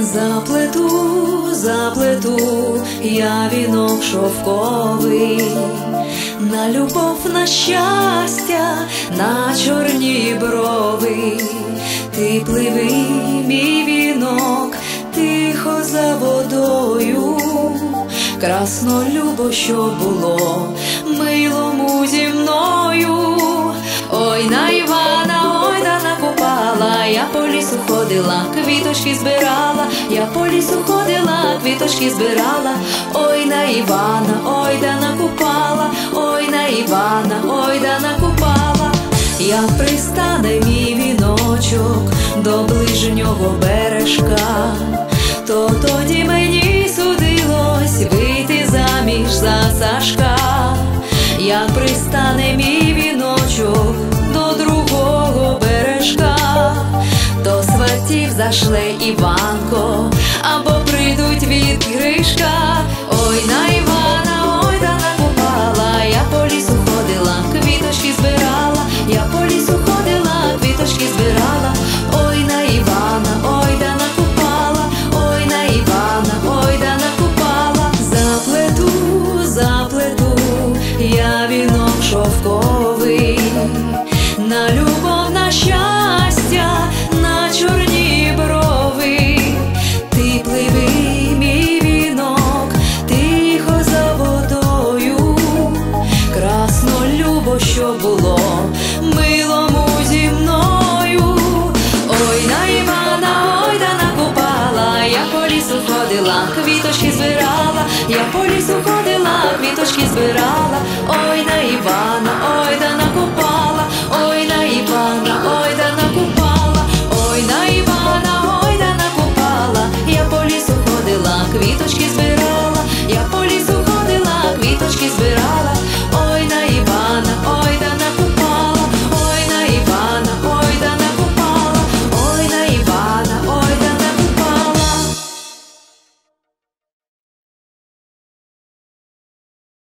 Заплету, заплету, я вінок шовковий, на любов, на щастя, на чорні брови, ти пливи, мій вінок, тихо за водою, красно любо, що було, милому ходила, квіточки збирала, я по лісу ходила, квіточки збирала, ой на Івана, ой да накупала, ой на Івана, ой да накупала, як пристане мій віночок до ближнього бережка, то зашле Іванко, або прийдуть від Гришка, ой на Івана, ой да накупала, я по лісу ходила, квіточки збирала, я по лісу ходила, квіточки збирала, ой на Івана, ой да накупала, ой на Івана, ой да накупала, заплету, заплету, я вінок шовковий, ходила, квіточки збирала, я по лісу ходила, квіточки збирала, ой на Івана, ой да накопала, ой на Івана, ой да накопала, ой на Івана, ой да накопала, я по лісу ходила, квіточки збирала.